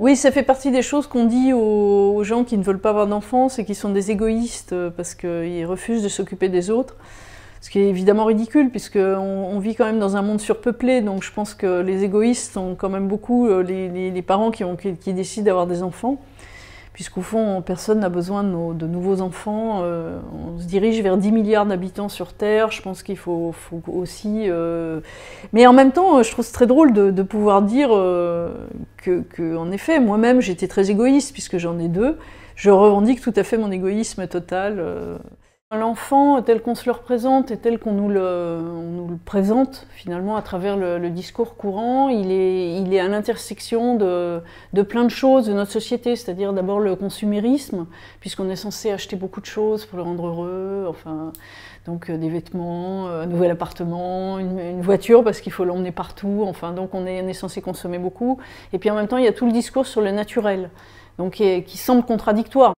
Oui, ça fait partie des choses qu'on dit aux, gens qui ne veulent pas avoir d'enfants, c'est qu'ils sont des égoïstes euh, parce qu'ils refusent de s'occuper des autres. Ce qui est évidemment ridicule, puisqu'on on vit quand même dans un monde surpeuplé, donc je pense que les égoïstes sont quand même beaucoup euh, les, parents qui, qui décident d'avoir des enfants puisqu'au fond, personne n'a besoin de, nouveaux enfants. Euh, on se dirige vers 10 milliards d'habitants sur Terre. Je pense qu'il faut, aussi... Euh, mais en même temps, je trouve très drôle de, pouvoir dire euh, que, en effet, moi-même, j'étais très égoïste, puisque j'en ai deux. Je revendique tout à fait mon égoïsme total. L'enfant tel qu'on se le représente et tel qu'on nous, le présente finalement à travers le, discours courant, il est, à l'intersection de, plein de choses de notre société, c'est-à-dire d'abord le consumérisme, puisqu'on est censé acheter beaucoup de choses pour le rendre heureux, enfin, donc euh, des vêtements, euh, un nouvel appartement, une, voiture parce qu'il faut l'emmener partout, enfin, donc on est, censé consommer beaucoup. Et puis en même temps, il y a tout le discours sur le naturel, donc qui semble contradictoire.